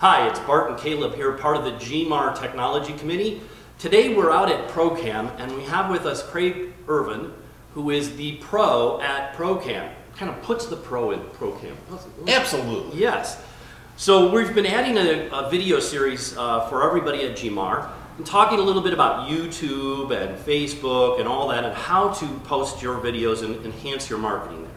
Hi, it's Bart and Caleb here, part of the GMAR Technology Committee. Today we're out at ProCam and we have with us Craig Irvin, who is the pro at ProCam. Kind of puts the pro in ProCam. Absolutely. Yes. So we've been adding a, a video series uh, for everybody at GMAR and talking a little bit about YouTube and Facebook and all that and how to post your videos and enhance your marketing there.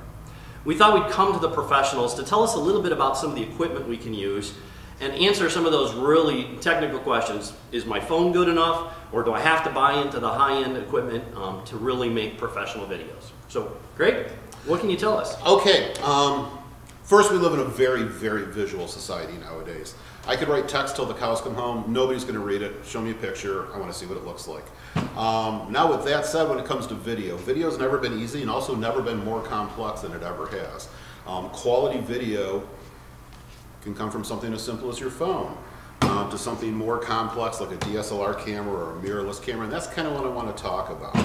We thought we'd come to the professionals to tell us a little bit about some of the equipment we can use and answer some of those really technical questions. Is my phone good enough or do I have to buy into the high-end equipment um, to really make professional videos? So, Greg, what can you tell us? Okay, um, first we live in a very, very visual society nowadays. I could write text till the cows come home, nobody's gonna read it, show me a picture, I wanna see what it looks like. Um, now with that said, when it comes to video, video's never been easy and also never been more complex than it ever has. Um, quality video can come from something as simple as your phone um, to something more complex like a DSLR camera or a mirrorless camera, and that's kind of what I want to talk about.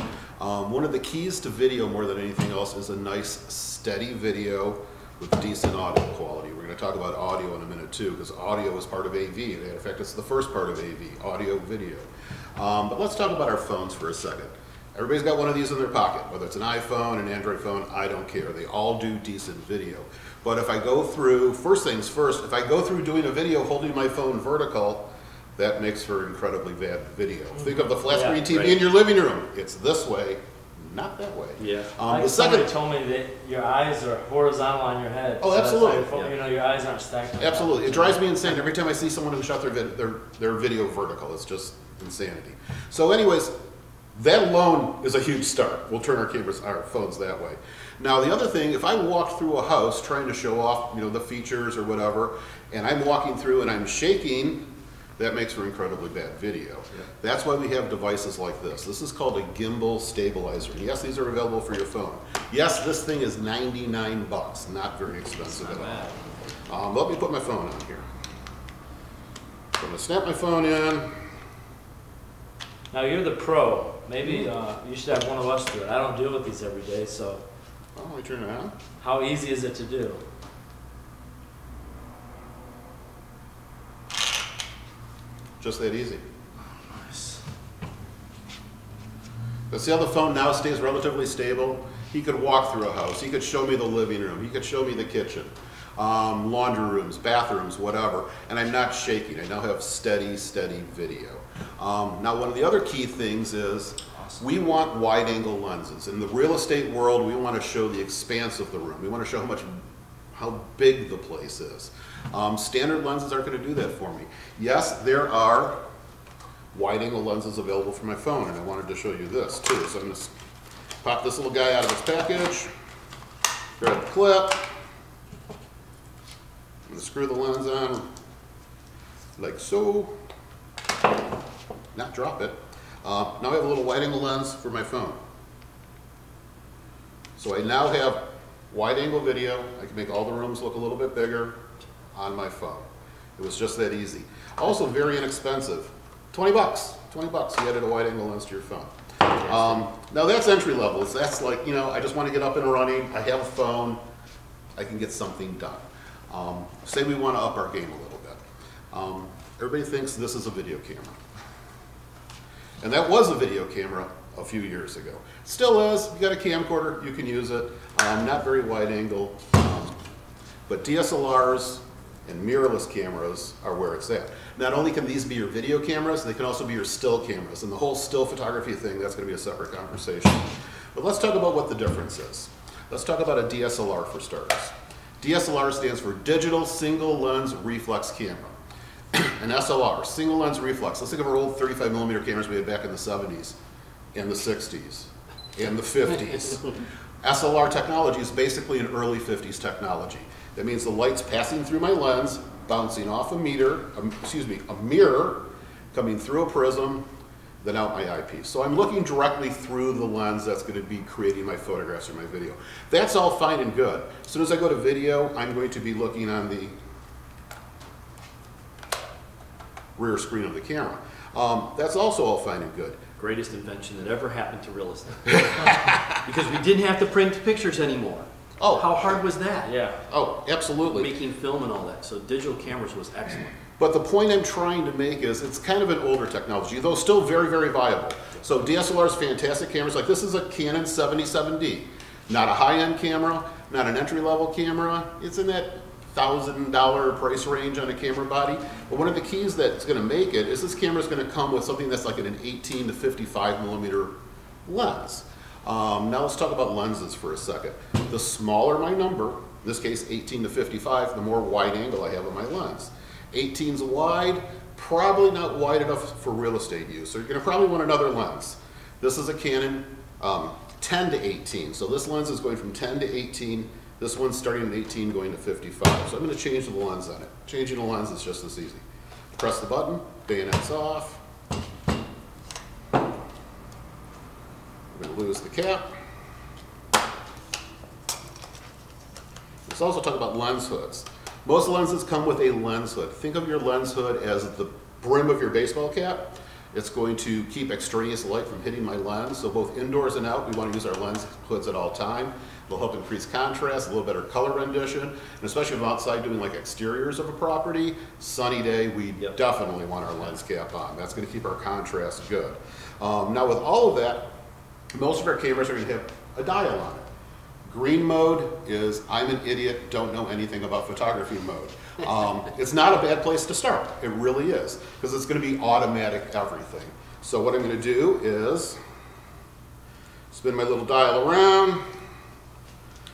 Um, one of the keys to video more than anything else is a nice steady video with decent audio quality. We're going to talk about audio in a minute too, because audio is part of AV. In fact, it's the first part of AV, audio video. Um, but let's talk about our phones for a second. Everybody's got one of these in their pocket, whether it's an iPhone, an Android phone, I don't care. They all do decent video. But if I go through, first things first, if I go through doing a video holding my phone vertical, that makes for incredibly bad video. Think of the flat screen TV right. in your living room. It's this way, not that way. Yeah. Um, like the second, told me that your eyes are horizontal on your head. Oh, so absolutely. phone- Yeah. You know, your eyes aren't stacked. absolutely, it drives me insane every time I see someone who shot their, vid- their, their video vertical. It's just insanity. So anyways, that alone is a huge start. We'll turn our cameras, our phones that way. Now the other thing, if I walked through a house trying to show off, you know, the features or whatever, and I'm walking through and I'm shaking, that makes for incredibly bad video. That's why we have devices like this. This is called a gimbal stabilizer. Yes, these are available for your phone. Yes, this thing is 99 bucks, not very expensive at all. Um, let me put my phone on here. I'm gonna snap my phone in. Now you're the pro. Maybe uh, you should have one of us do it. I don't deal with these every day, so Oh, let me turn it on. how easy is it to do? Just that easy. But see how the phone now stays relatively stable? He could walk through a house. He could show me the living room. He could show me the kitchen, um, laundry rooms, bathrooms, whatever. And I'm not shaking. I now have steady, steady video. Um, now, one of the other key things is we want wide angle lenses. In the real estate world, we want to show the expanse of the room. We want to show how much, how big the place is. Um, standard lenses aren't going to do that for me. Yes, there are wide angle lenses available for my phone, and I wanted to show you this too. So I'm going to pop this little guy out of its package, grab the clip, and screw the lens on like so. Not drop it. Uh, now I have a little wide angle lens for my phone. So I now have wide angle video. I can make all the rooms look a little bit bigger on my phone. It was just that easy. Also very inexpensive. 20 bucks. 20 bucks. You added a wide angle lens to your phone. Um, now that's entry level. That's like, you know, I just want to get up and running. I have a phone. I can get something done. Um, say we want to up our game a little bit. Um, everybody thinks this is a video camera. And that was a video camera a few years ago. Still is. You got a camcorder, you can use it. Um, not very wide angle. Um, but DSLRs and mirrorless cameras are where it's at. Not only can these be your video cameras, they can also be your still cameras. And the whole still photography thing, that's going to be a separate conversation. But let's talk about what the difference is. Let's talk about a DSLR for starters. DSLR stands for Digital Single Lens Reflex Camera. An SLR, single lens reflex. Let's think of our old 35 millimeter cameras we had back in the 70s and the 60s and the 50s. SLR technology is basically an early 50s technology. That means the light's passing through my lens, bouncing off a meter, um, excuse me, a mirror, coming through a prism, then out my eyepiece. So I'm looking directly through the lens that's going to be creating my photographs or my video. That's all fine and good. As soon as I go to video, I'm going to be looking on the rear screen of the camera. Um, that's also all fine and good. Greatest invention that ever happened to real estate. because we didn't have to print pictures anymore. Oh. How hard was that? Yeah. Oh, absolutely. Making film and all that. So digital cameras was excellent. But the point I'm trying to make is it's kind of an older technology, though still very, very viable. So DSLR's fantastic cameras, like this is a Canon 77D. Not a high-end camera, not an entry-level camera. It's in that thousand dollar price range on a camera body. But one of the keys that's gonna make it is this camera's gonna come with something that's like an 18 to 55 millimeter lens. Um, now let's talk about lenses for a second. The smaller my number, in this case 18 to 55, the more wide angle I have on my lens. 18's wide, probably not wide enough for real estate use. So you're gonna probably want another lens. This is a Canon um, 10 to 18. So this lens is going from 10 to 18. This one's starting at 18 going to 55. So I'm gonna change the lens on it. Changing the lens is just as easy. Press the button, bayonet's off. We're gonna lose the cap. Let's also talk about lens hoods. Most lenses come with a lens hood. Think of your lens hood as the brim of your baseball cap. It's going to keep extraneous light from hitting my lens. So both indoors and out, we want to use our lens hoods at all time. It'll help increase contrast, a little better color rendition, and especially if I'm outside doing like exteriors of a property, sunny day, we Yep. definitely want our lens cap on. That's going to keep our contrast good. Um, now with all of that, most of our cameras are going to have a dial on it. Green mode is I'm an idiot, don't know anything about photography mode. Um, it's not a bad place to start. It really is because it's going to be automatic everything. So what I'm going to do is spin my little dial around,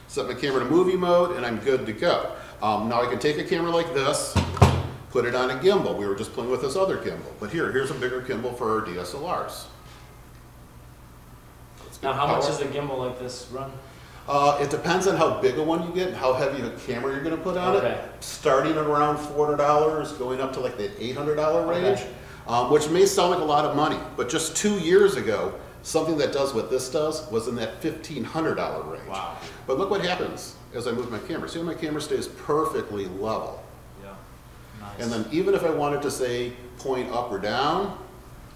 set my camera to movie mode, and I'm good to go. Um, now I can take a camera like this, put it on a gimbal. We were just playing with this other gimbal, but here, here's a bigger gimbal for our DSLRs. Now, how much does a gimbal like this run? Uh, it depends on how big a one you get and how heavy a camera you're gonna put on Okay. it. Starting at around four hundred dollars, going up to like the eight hundred dollar range, Okay. um, which may sound like a lot of money, but just two years ago, something that does what this does was in that fifteen hundred dollar range. Wow. But look what happens as I move my camera. See how my camera stays perfectly level. Yeah. Nice. And then even if I wanted to say point up or down,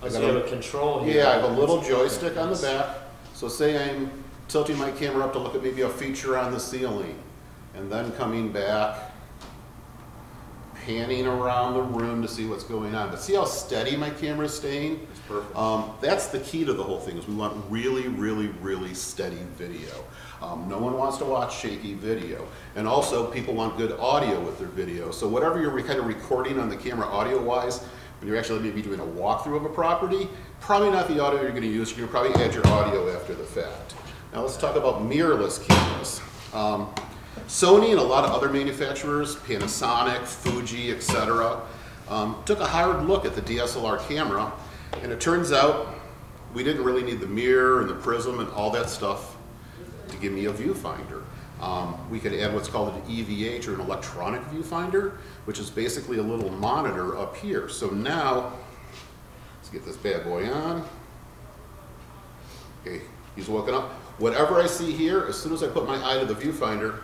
oh, I so got you a- have a control here. yeah, I have a little joystick on the back. So say I'm tilting my camera up to look at maybe a feature on the ceiling, and then coming back, panning around the room to see what's going on. But see how steady my camera is staying? It's perfect. Um, that's the key to the whole thing, is we want really, really, really steady video. Um, no one wants to watch shaky video. And also, people want good audio with their video. So whatever you're kind of recording on the camera audio-wise, when you're actually maybe doing a walkthrough of a property, probably not the audio you're gonna use. You're gonna probably add your audio after the fact. Now let's talk about mirrorless cameras. Um, Sony and a lot of other manufacturers, Panasonic, Fuji, etc., um, took a hard look at the DSLR camera, and it turns out we didn't really need the mirror and the prism and all that stuff to give me a viewfinder. Um, we could add what's called an EVF or an electronic viewfinder, which is basically a little monitor up here. So now, let's get this bad boy on. Okay, he's woken up. Whatever I see here, as soon as I put my eye to the viewfinder,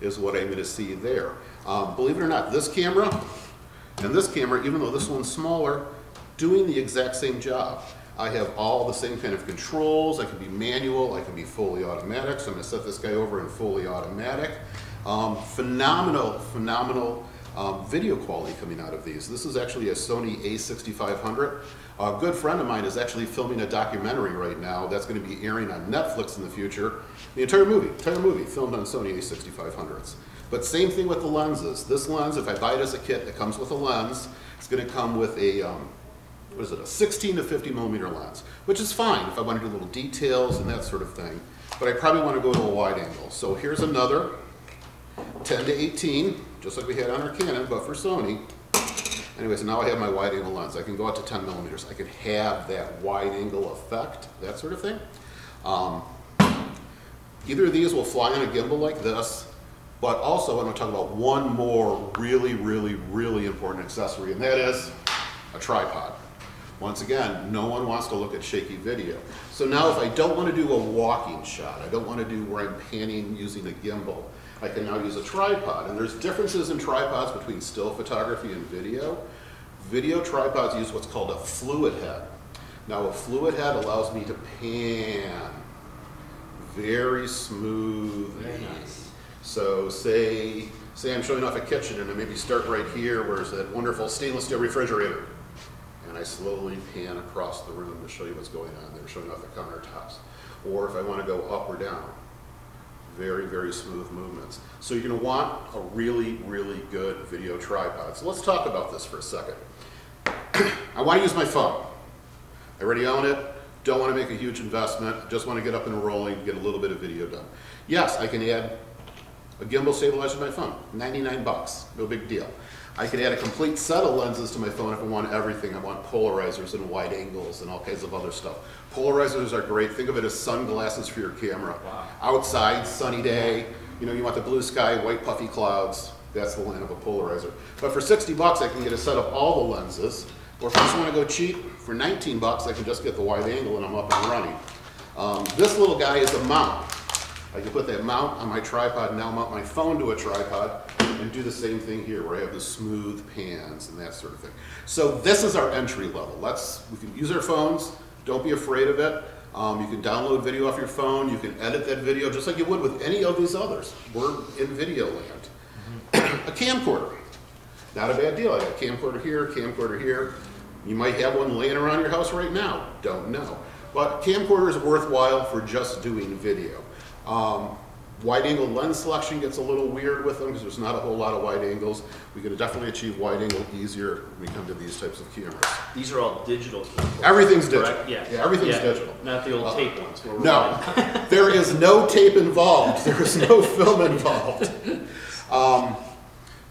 is what I'm gonna see there. Um, believe it or not, this camera and this camera, even though this one's smaller, doing the exact same job. I have all the same kind of controls. I can be manual, I can be fully automatic. So I'm gonna set this guy over in fully automatic. Um, phenomenal, phenomenal um, video quality coming out of these. This is actually a Sony A6500. A good friend of mine is actually filming a documentary right now that's going to be airing on Netflix in the future. The entire movie, entire movie, filmed on Sony A6500s. But same thing with the lenses. This lens, if I buy it as a kit, it comes with a lens. It's going to come with a um, what is it, a 16 to 50 millimeter lens, which is fine if I want to do little details and that sort of thing. But I probably want to go to a wide angle. So here's another 10 to 18, just like we had on our Canon, but for Sony. Anyway, so now I have my wide angle lens. I can go out to 10 millimeters. I can have that wide angle effect, that sort of thing. Um, either of these will fly on a gimbal like this, but also I'm going to talk about one more really, really, really important accessory, and that is a tripod. Once again, no one wants to look at shaky video. So now if I don't want to do a walking shot, I don't want to do where I'm panning using a gimbal, I can now use a tripod. And there's differences in tripods between still photography and video. Video tripods use what's called a fluid head. Now a fluid head allows me to pan very smoothly. Very nice. So say Say I'm showing off a kitchen and I maybe start right here, where's that wonderful stainless steel refrigerator? And I slowly pan across the room to show you what's going on there, showing off the countertops. Or if I want to go up or down, very, very smooth movements. So you're going to want a really, really good video tripod. So let's talk about this for a second. I want to use my phone. I already own it, don't want to make a huge investment, just want to get up and rolling, get a little bit of video done. Yes, I can add a gimbal stabilizer to my phone, 99 bucks, no big deal. I could add a complete set of lenses to my phone if I want everything. I want polarizers and wide angles and all kinds of other stuff. Polarizers are great. Think of it as sunglasses for your camera. Wow. Outside, sunny day, you know, you want the blue sky, white puffy clouds. That's the line of a polarizer. But for 60 bucks, I can get a set of all the lenses. Or if I just want to go cheap, for 19 bucks, I can just get the wide angle and I'm up and running. Um, this little guy is a mount. I can put that mount on my tripod and now mount my phone to a tripod and do the same thing here where I have the smooth pans and that sort of thing. So this is our entry level. Let's, we can use our phones, don't be afraid of it. Um, you can download video off your phone, you can edit that video just like you would with any of these others. We're in video land. a camcorder, not a bad deal. I got a camcorder here, camcorder here. You might have one laying around your house right now, don't know. But camcorder is worthwhile for just doing video. Um, wide angle lens selection gets a little weird with them because there's not a whole lot of wide angles. We can definitely achieve wide angle easier when we come to these types of cameras. These are all digital. Everything's digital. correct? Yeah. Yeah, everything's Yeah, digital. Not the old Uh, tape ones. No, there is no tape involved. There is no film involved. Um,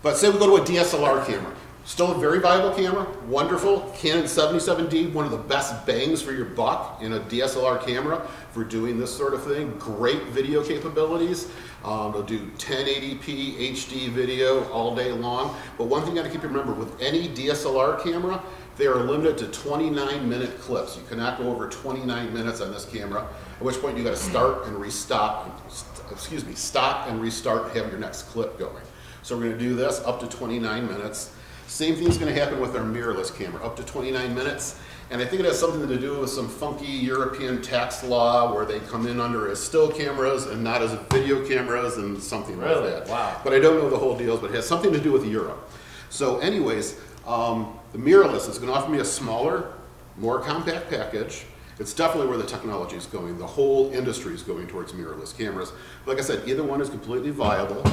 but say we go to a DSLR camera. Still a very viable camera, wonderful. Canon 77D, one of the best bangs for your buck in a DSLR camera for doing this sort of thing. Great video capabilities. Um, it'll do 1080p HD video all day long. But one thing you gotta keep in remember, with any DSLR camera, they are limited to 29 minute clips. You cannot go over 29 minutes on this camera, at which point you gotta start and restop, excuse me, stop and restart have your next clip going. So we're gonna do this up to 29 minutes. Same thing's gonna happen with our mirrorless camera, up to 29 minutes. And I think it has something to do with some funky European tax law where they come in under as still cameras and not as video cameras and something like Really? that. Wow. But I don't know the whole deals, but it has something to do with Europe. So anyways, um, the mirrorless is gonna offer me a smaller, more compact package. It's definitely where the technology is going. The whole industry is going towards mirrorless cameras. Like I said, either one is completely viable.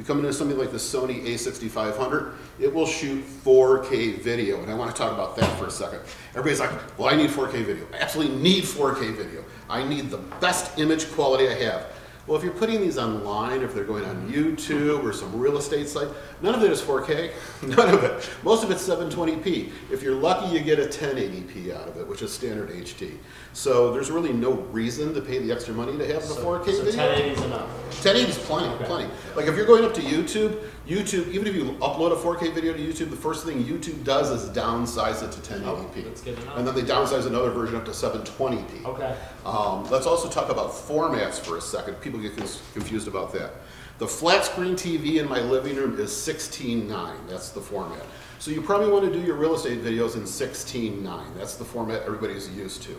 We come into something like the Sony a6500, it will shoot 4K video, and I want to talk about that for a second. Everybody's like, well, I need 4K video. I absolutely need 4K video. I need the best image quality I have. Well, if you're putting these online, if they're going on YouTube or some real estate site, none of it is 4K. None of it. Most of it's 720p. If you're lucky, you get a 1080p out of it, which is standard HD. So there's really no reason to pay the extra money to have the So- 4K so video. 1080 is enough. 1080 is plenty, Okay. plenty. Like if you're going up to YouTube, YouTube, even if you upload a 4K video to YouTube, the first thing YouTube does is downsize it to 1080p. Oh, that's good to. And then they downsize another version up to 720p. Okay. Um, let's also talk about formats for a second. People get confused about that. The flat screen TV in my living room is 16.9. That's the format. So you probably want to do your real estate videos in 16.9. That's the format everybody's used to.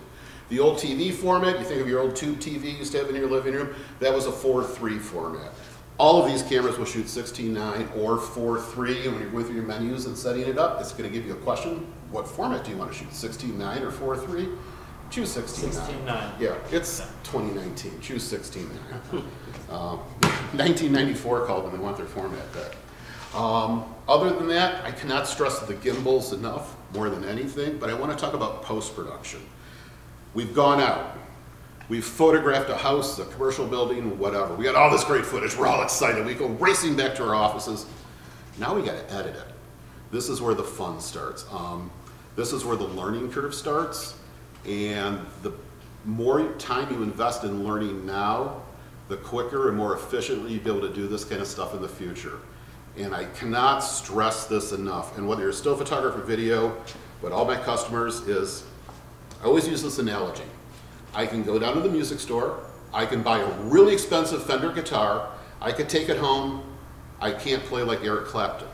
The old TV format, you think of your old tube TV you used to have in your living room, that was a 4.3 format. All of these cameras will shoot 16.9 or 4.3, and when you're going through your menus and setting it up, it's going to give you a question, what format do you want to shoot, 16.9 or 4.3? Choose 16.9. 16.9. Yeah, it's 2019. Choose 16 um, 1994 called them. They want their format back. Um, other than that, I cannot stress the gimbals enough, more than anything, but I want to talk about post-production. We've gone out. We've photographed a house, a commercial building, whatever. We got all this great footage. We're all excited. We go racing back to our offices. Now we got to edit it. This is where the fun starts. Um, this is where the learning curve starts. And the more time you invest in learning now, the quicker and more efficiently you'll be able to do this kind of stuff in the future. And I cannot stress this enough. And whether you're still photographer, video, but all my customers is, I always use this analogy. I can go down to the music store, I can buy a really expensive Fender guitar, I could take it home, I can't play like Eric Clapton.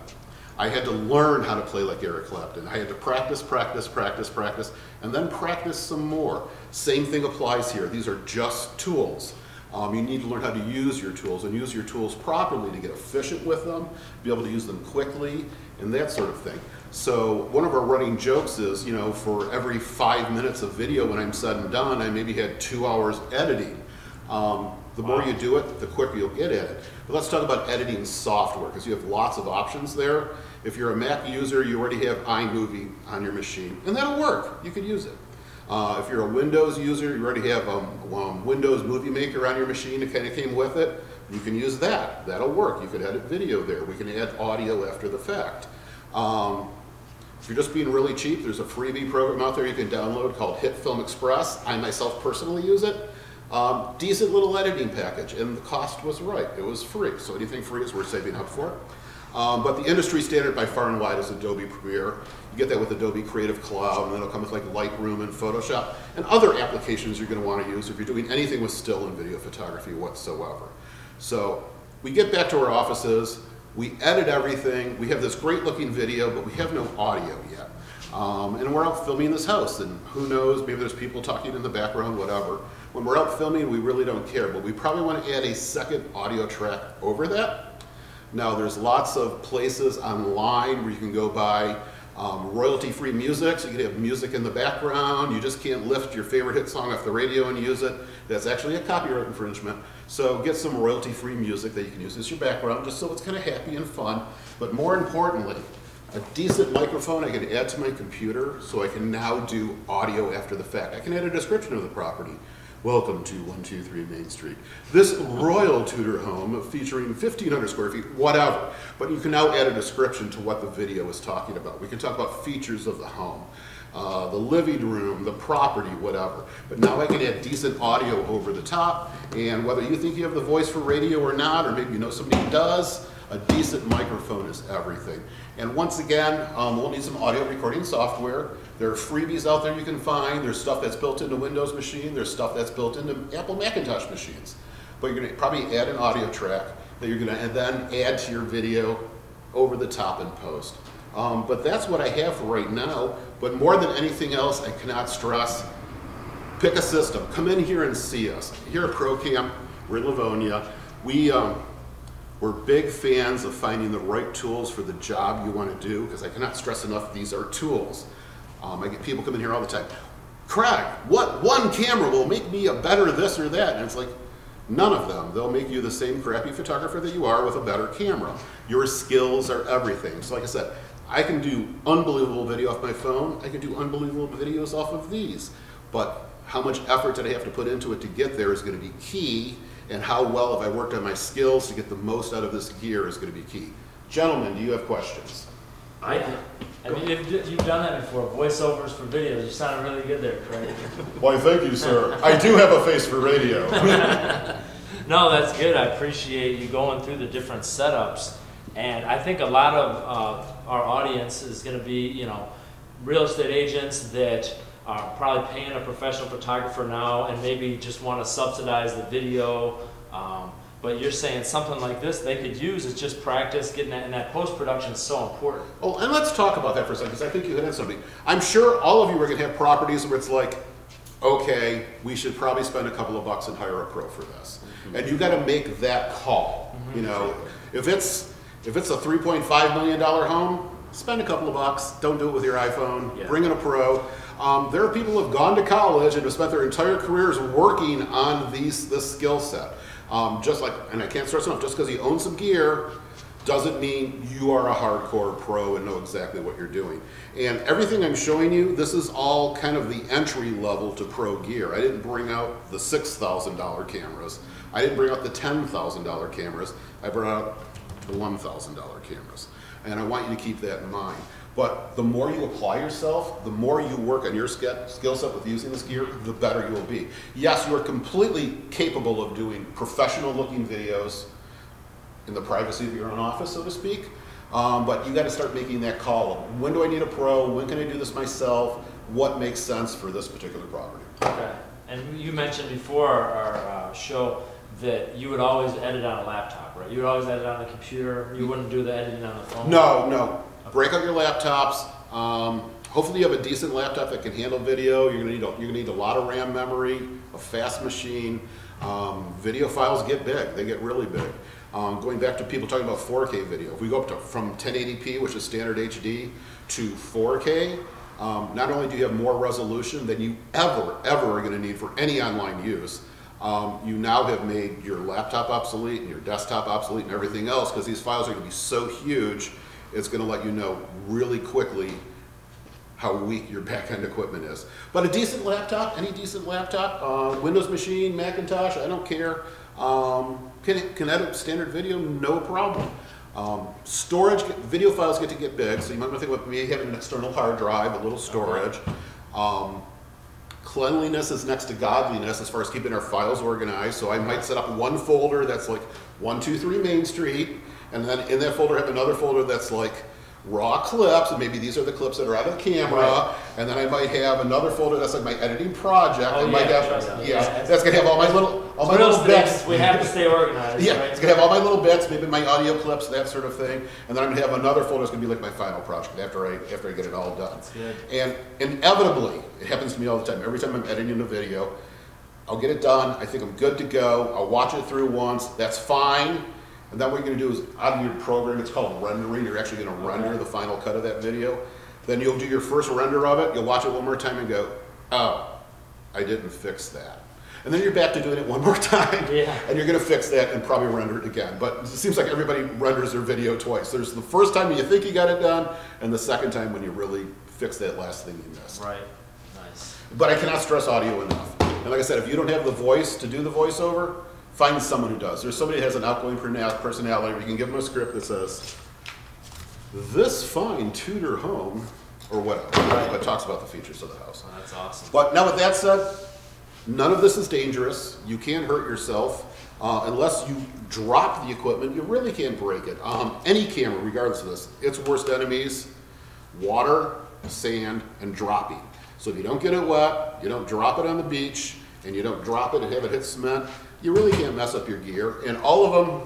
I had to learn how to play like Eric Clapton. I had to practice, practice, practice, practice, and then practice some more. Same thing applies here. These are just tools. Um, you need to learn how to use your tools and use your tools properly to get efficient with them, be able to use them quickly, and that sort of thing. So one of our running jokes is, you know, for every five minutes of video when I'm said and done, I maybe had two hours editing. Um, the more you do it, the quicker you'll get at it. But let's talk about editing software, because you have lots of options there. If you're a Mac user, you already have iMovie on your machine, and that'll work. You could use it. Uh, if you're a Windows user, you already have um, um, Windows Movie Maker on your machine. It kind of came with it. You can use that. That'll work. You can edit video there. We can add audio after the fact. Um, if you're just being really cheap, there's a freebie program out there you can download called HitFilm Express. I myself personally use it. Um, decent little editing package, and the cost was right. It was free, so anything free is worth saving up for. Um, but the industry standard by far and wide is Adobe Premiere. You get that with Adobe Creative Cloud, and then it'll come with like Lightroom and Photoshop, and other applications you're going to want to use if you're doing anything with still and video photography whatsoever. So we get back to our offices, we edit everything, we have this great looking video, but we have no audio yet. Um, and we're out filming this house, and who knows, maybe there's people talking in the background, whatever. When we're out filming, we really don't care, but we probably want to add a second audio track over that. Now, there's lots of places online where you can go buy um, royalty-free music, so you can have music in the background. You just can't lift your favorite hit song off the radio and use it. That's actually a copyright infringement. So get some royalty-free music that you can use as your background, just so it's kind of happy and fun. But more importantly, a decent microphone I can add to my computer so I can now do audio after the fact. I can add a description of the property. Welcome to 123 Main Street. This royal Tudor home featuring 1,500 square feet, whatever. But you can now add a description to what the video is talking about. We can talk about features of the home, uh, the living room, the property, whatever. But now I can add decent audio over the top, and whether you think you have the voice for radio or not, or maybe you know somebody who does, a decent microphone is everything. And once again, um, we'll need some audio recording software. There are freebies out there you can find. There's stuff that's built into Windows machine. There's stuff that's built into Apple Macintosh machines. But you're going to probably add an audio track that you're going to then add to your video over the top in post. Um, but that's what I have for right now. But more than anything else, I cannot stress, pick a system. Come in here and see us. Here at ProCam, we're in Livonia. We, um, we're big fans of finding the right tools for the job you want to do because I cannot stress enough these are tools. Um, I get people come in here all the time. Craig, what one camera will make me a better this or that? And it's like, none of them. They'll make you the same crappy photographer that you are with a better camera. Your skills are everything. So like I said, I can do unbelievable video off my phone. I can do unbelievable videos off of these. But how much effort did I have to put into it to get there is going to be key. And how well have I worked on my skills to get the most out of this gear is going to be key. Gentlemen, do you have questions? I, I mean, if you've done that before, voiceovers for videos, you sound really good there, Craig. Why, thank you, sir. I do have a face for radio. no, that's good. I appreciate you going through the different setups. And I think a lot of uh, our audience is going to be, you know, real estate agents that are probably paying a professional photographer now and maybe just want to subsidize the video. Um, but you're saying something like this they could use is just practice getting that, and that post production is so important. Oh, and let's talk about that for a second because I think you hit something. I'm sure all of you are going to have properties where it's like, okay, we should probably spend a couple of bucks and hire a pro for this, mm-hmm. and you got to make that call. Mm-hmm. You know, if it's if it's a 3.5 million dollar home, spend a couple of bucks. Don't do it with your iPhone. Yeah. Bring in a pro. Um, there are people who have gone to college and have spent their entire careers working on these this skill set. Um, just like, and I can't stress enough, just because you own some gear doesn't mean you are a hardcore pro and know exactly what you're doing. And everything I'm showing you, this is all kind of the entry level to pro gear. I didn't bring out the $6,000 cameras. I didn't bring out the $10,000 cameras. I brought out the $1,000 cameras. And I want you to keep that in mind. But the more you apply yourself, the more you work on your skill set with using this gear, the better you will be. Yes, you are completely capable of doing professional looking videos in the privacy of your own office, so to speak. Um, but you got to start making that call. When do I need a pro? When can I do this myself? What makes sense for this particular property? Okay. And you mentioned before our uh, show that you would always edit on a laptop, right? You would always edit on the computer. You wouldn't do the editing on the phone. No, no break out your laptops. Um, hopefully you have a decent laptop that can handle video. You're gonna need a, you're gonna need a lot of RAM memory, a fast machine. Um, video files get big, they get really big. Um, going back to people talking about 4K video, if we go up to from 1080p, which is standard HD, to 4K, um, not only do you have more resolution than you ever, ever are going to need for any online use, um, you now have made your laptop obsolete and your desktop obsolete and everything else because these files are going to be so huge, it's going to let you know really quickly how weak your back-end equipment is. But a decent laptop, any decent laptop, uh, Windows machine, Macintosh, I don't care, um, edit standard video, no problem. Um, storage, video files get to get big, so you might want to think about maybe having an external hard drive, a little storage. Um, cleanliness is next to godliness as far as keeping our files organized. So I might set up one folder that's like one, two, three Main Street, and then in that folder I have another folder that's like raw clips, and maybe these are the clips that are out of the camera, Right. and then I might have another folder that's like my editing project. Oh, I might yeah, have, yeah, Yeah. that's gonna have all my little, all my little bits. we have to stay organized, Yeah, right? it's gonna have all my little bits, maybe my audio clips, that sort of thing, and then I'm gonna have another folder that's gonna be like my final project after I after I get it all done. That's good. And inevitably, it happens to me all the time. Every time I'm editing a video, I'll get it done. I think I'm good to go. I'll watch it through once. That's fine. And then what you're gonna do is out of your program, it's called rendering. You're actually gonna render the final cut of that video. Then you'll do your first render of it. You'll watch it one more time and go, oh, I didn't fix that. And then you're back to doing it one more time. Yeah. And you're gonna fix that and probably render it again. But it seems like everybody renders their video twice. There's the first time you think you got it done, and the second time when you really fix that last thing you missed. Right, nice. But I cannot stress audio enough. And like I said, if you don't have the voice to do the voiceover, find someone who does. There's somebody that has an outgoing personality, you can give them a script that says, this fine Tudor home, or whatever, but talks about the features of the house. Well, that's awesome. But now with that said, none of this is dangerous. You can't hurt yourself. Uh, unless you drop the equipment, you really can't break it. Um, any camera, regardless of this, its worst enemies, water, sand, and dropping. So if you don't get it wet, you don't drop it on the beach, and you don't drop it and have it hit cement, you really can't mess up your gear. And all of them,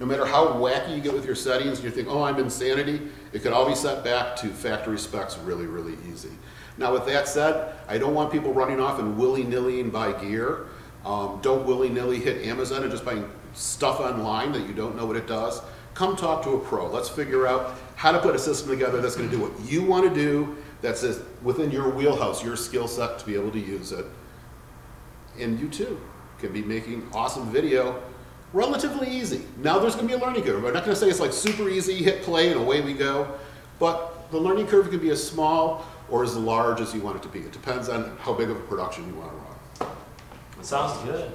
no matter how wacky you get with your settings, you think, oh, I'm insanity, it can all be set back to factory specs really, really easy. Now, with that said, I don't want people running off and willy-nillying buy gear. Um, don't willy-nilly hit Amazon and just buying stuff online that you don't know what it does. Come talk to a pro. Let's figure out how to put a system together that's going to do what you want to do, that's within your wheelhouse, your skill set to be able to use it. And you too can be making awesome video relatively easy. Now there's going to be a learning curve. I'm not going to say it's like super easy, hit play and away we go, but the learning curve can be as small or as large as you want it to be. It depends on how big of a production you want to run. It sounds good.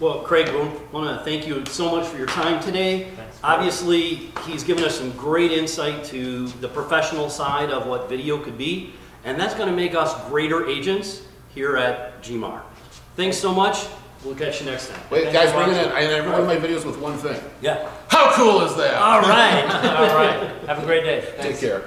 Well, Craig, we want to thank you so much for your time today. Thanks. Obviously, he's given us some great insight to the professional side of what video could be, and that's going to make us greater agents here at GMAR. Thanks so much. We'll catch you next time. Wait, Thanks guys, bring it in. I end every one of my videos with one thing. Yeah. How cool is that? All right. All right. Have a great day. Take care.